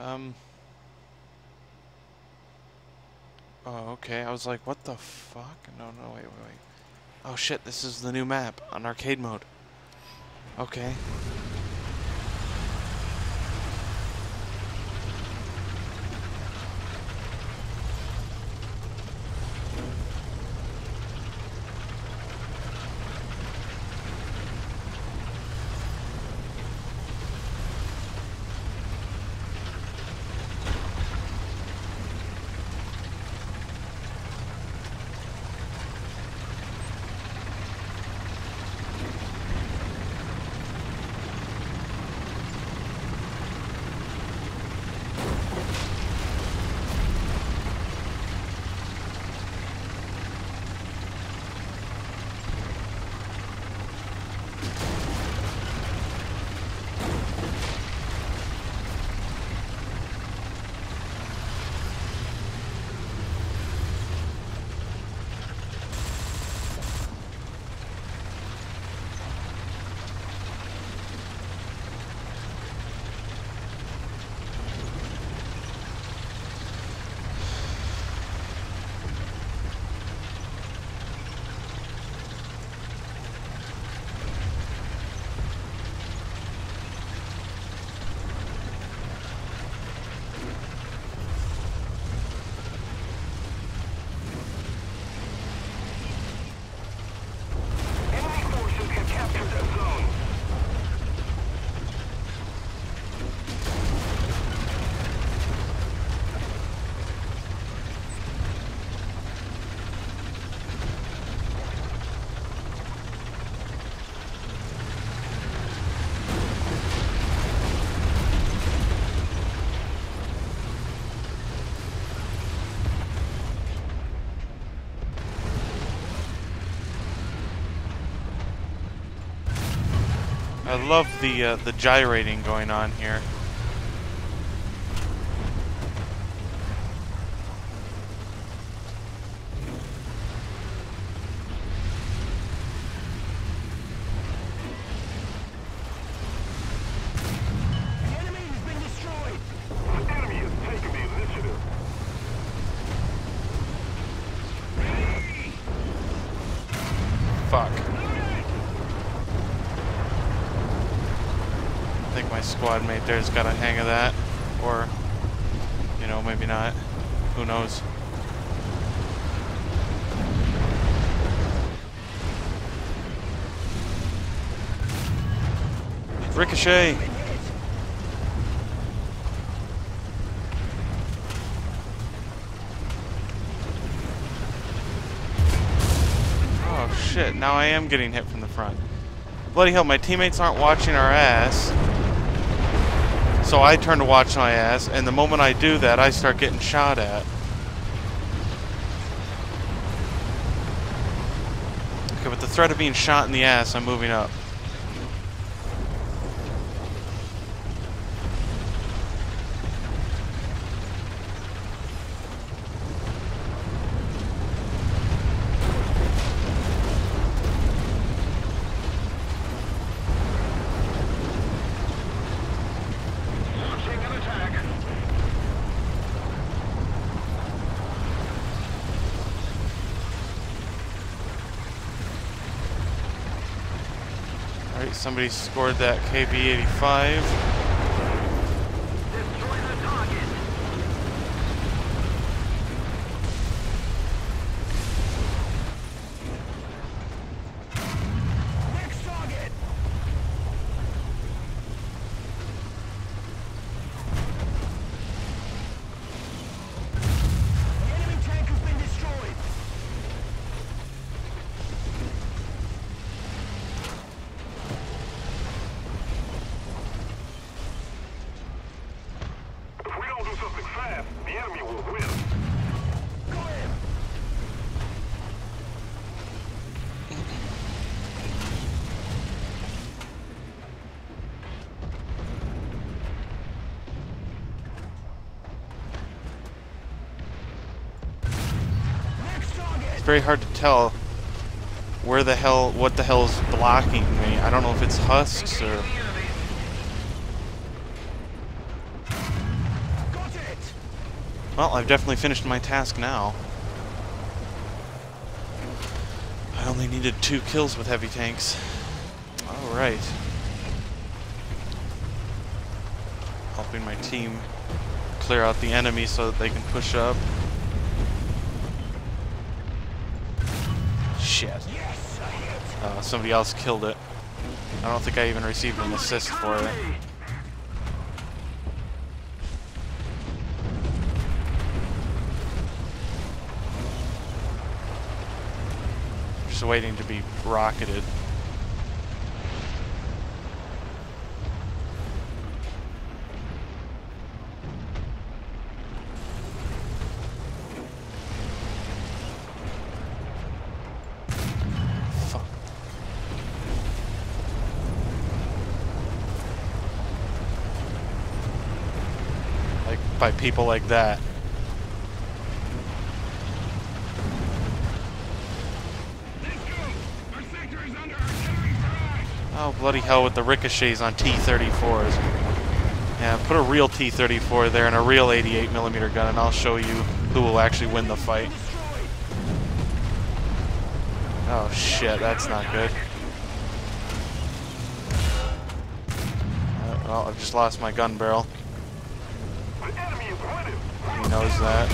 Um. Oh, okay. I was like, what the fuck? No, no, wait, wait, wait. Oh shit, this is the new map on arcade mode. Okay. I love the uh, the gyrating going on here. The enemy has been destroyed. The enemy has taken the initiative. Fuck. I think my squad mate there's got a hang of that. Or, you know, maybe not. Who knows? Ricochet! Oh shit, now I am getting hit from the front. Bloody hell, my teammates aren't watching our ass. So I turn to watch my ass, and the moment I do that, I start getting shot at. Okay, with the threat of being shot in the ass, I'm moving up. Somebody scored that KV-85. Destroy the target. Next target. The enemy tank has been destroyed. If we don't do something fast, the enemy will win. Go ahead. Next target. It's very hard to tell where the hell, what the hell is blocking me. I don't know if it's husks or... Well, I've definitely finished my task now. I only needed two kills with heavy tanks. Alright. Helping my team clear out the enemy so that they can push up. Shit. Uh, somebody else killed it. I don't think I even received an assist for it. Just waiting to be rocketed. Fuck. Like, by people like that. Oh, bloody hell with the ricochets on T-34s. Yeah, put a real T-34 there and a real 88 millimeter gun, and I'll show you who will actually win the fight. Oh shit, that's not good. Uh, well, I've just lost my gun barrel. The enemy is winning. He knows that.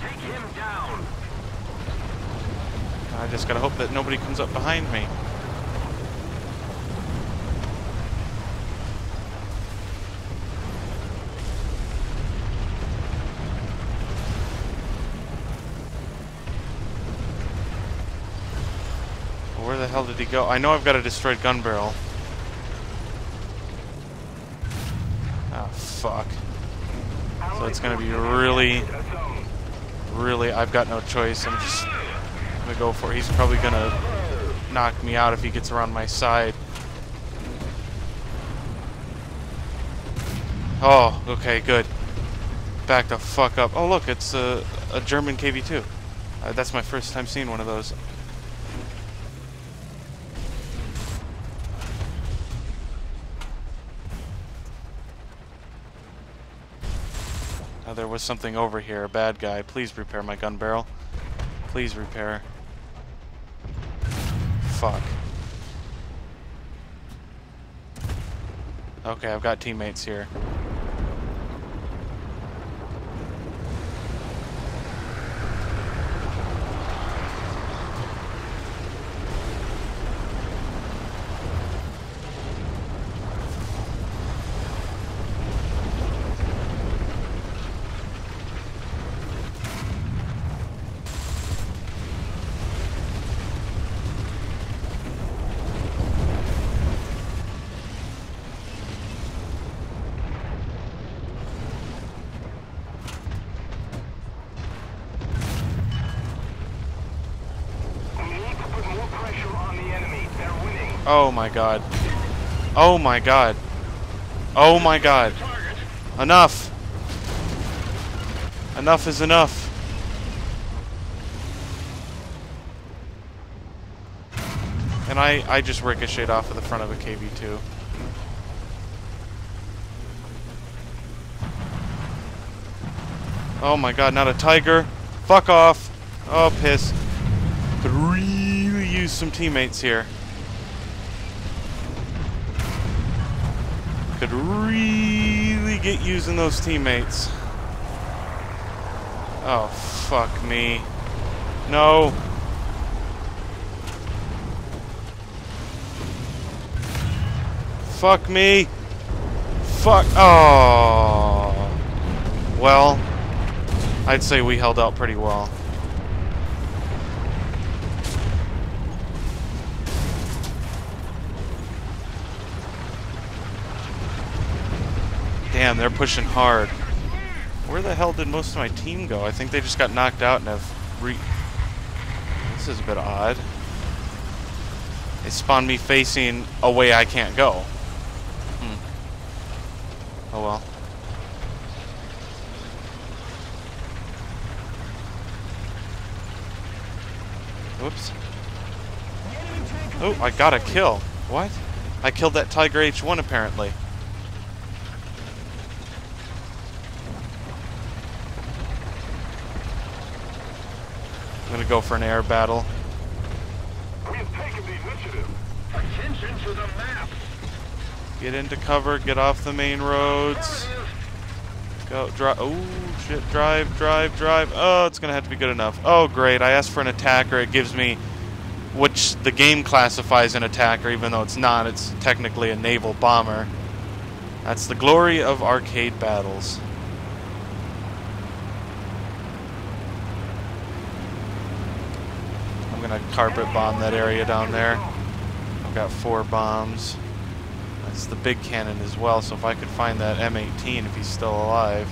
Take him down. I just gotta hope that nobody comes up behind me. The hell did he go? I know I've got a destroyed gun barrel. Oh, fuck. So it's gonna be really, really, I've got no choice. I'm just gonna go for it. He's probably gonna knock me out if he gets around my side. Oh, okay, good. Back the fuck up. Oh, look, it's a, a German KV-2. Uh, that's my first time seeing one of those. There was something over here, a bad guy. Please repair my gun barrel. Please repair. Fuck. Okay, I've got teammates here. we need to put more pressure on the enemy. They're winning. Oh my god. Oh my god. Oh my god. Enough. Enough is enough. And I, I just ricocheted off of the front of a KV-2. Oh my god, not a tiger. Fuck off. Oh, piss. Could really use some teammates here. Could really get using those teammates. Oh, fuck me. No. Fuck me. Fuck. Oh. Well, I'd say we held out pretty well. Damn, they're pushing hard. Where the hell did most of my team go? I think they just got knocked out and have re... This is a bit odd. They spawned me facing a way I can't go. Hmm. Oh well. Whoops. Oh, I got a kill. What? I killed that Tiger H1 apparently. Gonna go for an air battle. We have taken the initiative. Attention to the map. Get into cover, get off the main roads. There it is. Go, drive. Oh, shit. Drive, drive, drive. Oh, it's going to have to be good enough. Oh, great. I asked for an attacker. It gives me, which the game classifies an attacker, even though it's not. It's technically a naval bomber. That's the glory of arcade battles. To carpet bomb that area down there. I've got four bombs. That's the big cannon as well, so if I could find that M18 if he's still alive.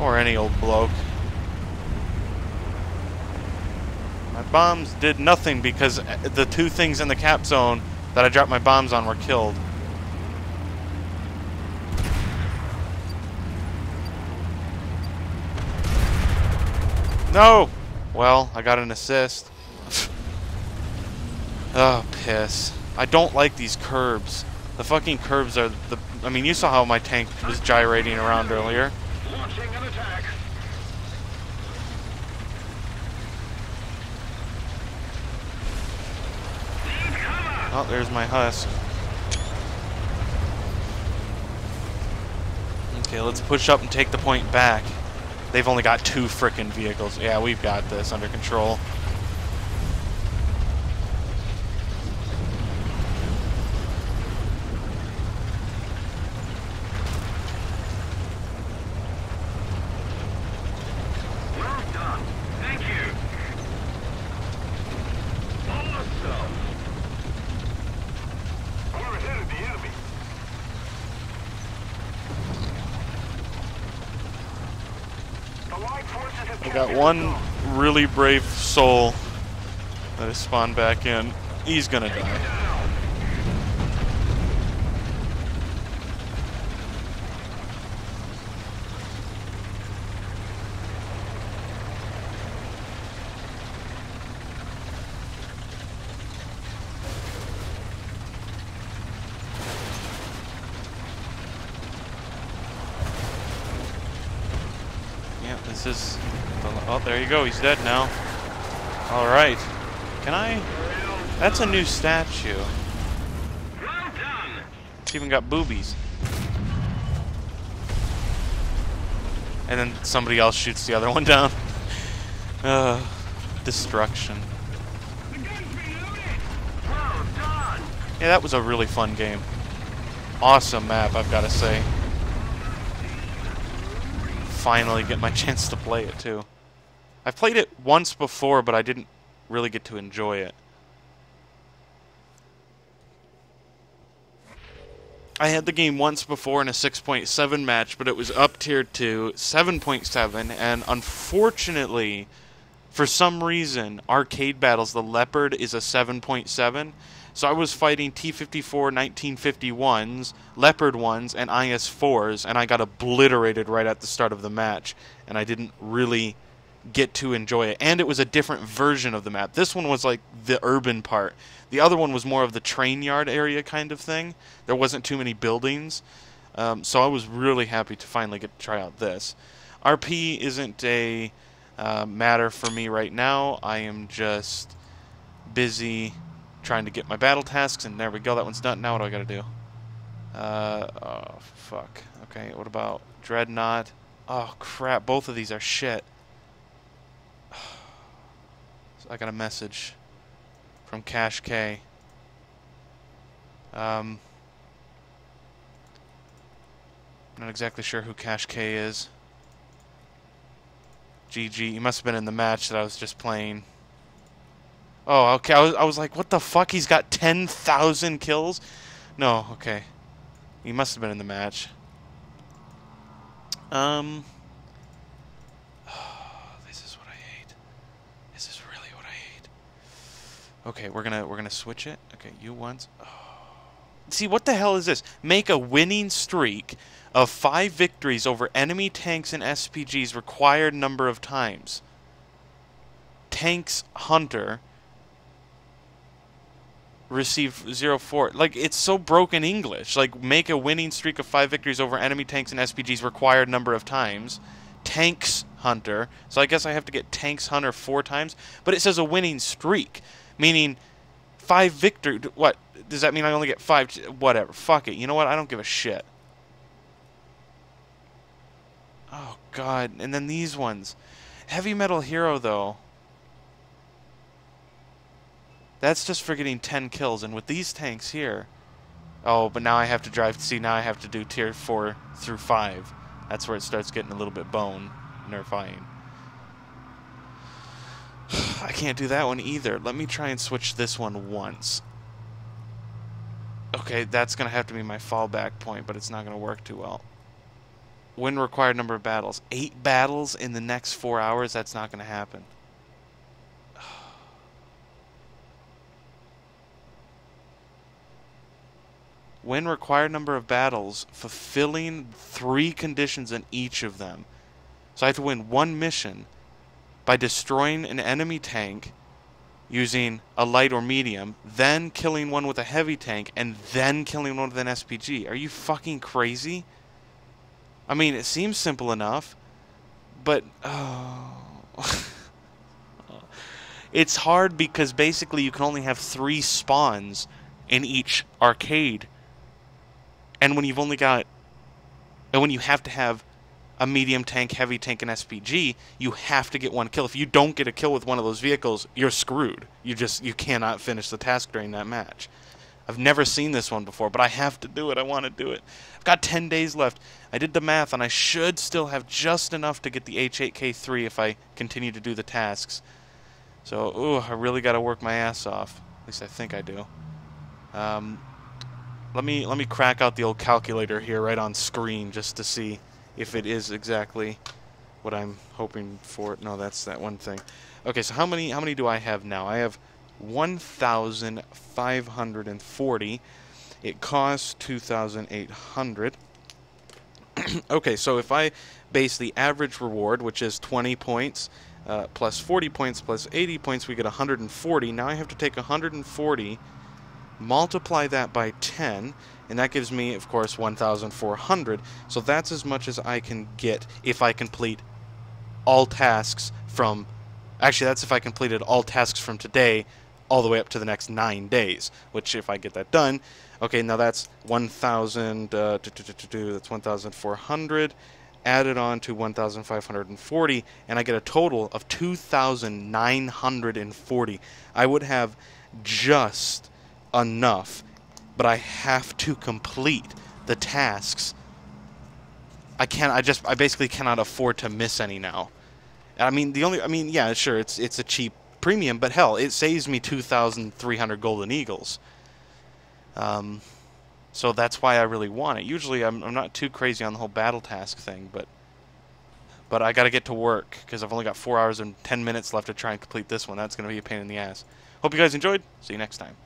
Or any old bloke. My bombs did nothing because uh, the two things in the cap zone that I dropped my bombs on were killed. No! Well, I got an assist. oh, piss. I don't like these curbs. The fucking curbs are the... I mean, you saw how my tank was gyrating around earlier. Launching an attack. Need cover. Oh, there's my husk. Okay, let's push up and take the point back. They've only got two frickin' vehicles. Yeah, we've got this under control. Well done. Thank you. Awesome. We're ahead of the enemy. Allied forces have I got one really brave soul that has spawned back in. He's gonna die. This is. Oh, there you go. He's dead now. All right. Can I? That's a new statue. It's even got boobies. And then somebody else shoots the other one down. Uh, destruction. Yeah, that was a really fun game. Awesome map, I've got to say. Finally get my chance to play it too. I've played it once before, but I didn't really get to enjoy it. I had the game once before in a 6.7 match, but it was up tiered to 7.7, and unfortunately, for some reason, Arcade Battles, the Leopard is a 7.7. So I was fighting T-54 1951s, Leopard 1s, and IS-4s, and I got obliterated right at the start of the match, and I didn't really get to enjoy it. And it was a different version of the map. This one was like the urban part. The other one was more of the train yard area kind of thing. There wasn't too many buildings. Um, so I was really happy to finally get to try out this. RP isn't a uh, matter for me right now. I am just busy trying to get my battle tasks, and there we go. That one's done. Now what do I got to do? Uh, oh, fuck. Okay, what about Dreadnought? Oh, crap. Both of these are shit. So I got a message from Cash K. Um, not exactly sure who Cash K is. GG. you must have been in the match that I was just playing. Oh, okay. I was, I was like, what the fuck? He's got 10,000 kills? No, okay. He must have been in the match. Um. this is what I hate. This is really what I hate. Okay, we're gonna we're gonna switch it. Okay, you once. Oh, see what the hell is this? Make a winning streak of five victories over enemy tanks and SPGs required number of times. Tanks Hunter receive zero four. Like it's so broken English. Like make a winning streak of five victories over enemy tanks and SPGs required number of times. Tanks Hunter. So I guess I have to get Tanks Hunter four times. But it says a winning streak, meaning five victory. What does that mean? I only get five. Whatever. Fuck it. You know what? I don't give a shit. Oh god. And then these ones. Heavy Metal Hero though. That's just for getting 10 kills. And with these tanks here... Oh, but now I have to drive... See, now I have to do tier 4 through 5. That's where it starts getting a little bit bone nerfying. I can't do that one either. Let me try and switch this one once. Okay, that's going to have to be my fallback point, but it's not going to work too well. Win required number of battles. Eight battles in the next four hours? That's not going to happen. Win required number of battles, fulfilling three conditions in each of them. So I have to win one mission by destroying an enemy tank using a light or medium, then killing one with a heavy tank, and then killing one with an SPG. Are you fucking crazy? I mean, it seems simple enough, but oh. it's hard because basically you can only have three spawns in each arcade and when you've only got, and when you have to have a medium tank, heavy tank, and SPG, you have to get one kill. If you don't get a kill with one of those vehicles, you're screwed. You just you cannot finish the task during that match. I've never seen this one before, but I have to do it. I want to do it. I've got 10 days left. I did the math, and I should still have just enough to get the H8K3 if I continue to do the tasks. So, ooh, I really got to work my ass off. At least I think I do. Um, let me let me crack out the old calculator here right on screen just to see if it is exactly what I'm hoping for. No, that's that one thing. Okay, so how many how many do I have now? I have 1,540. It costs 2,800. okay, so if I base the average reward, which is 20 points, uh, plus 40 points, plus 80 points, we get 140. Now I have to take 140 multiply that by 10, and that gives me, of course, 1,400. So that's as much as I can get if I complete all tasks from... Actually, that's if I completed all tasks from today all the way up to the next nine days, which if I get that done, okay, now that's 1,000, uh, that's 1,400 added on to 1,540, and I get a total of 2,940. I would have just enough, but I have to complete the tasks. I can't. I just. I basically cannot afford to miss any now. I mean, the only. I mean, yeah, sure. It's it's a cheap premium, but hell, it saves me two thousand three hundred golden eagles. Um, so that's why I really want it. Usually, I'm I'm not too crazy on the whole battle task thing, but but I got to get to work because I've only got four hours and ten minutes left to try and complete this one. That's going to be a pain in the ass. Hope you guys enjoyed. See you next time.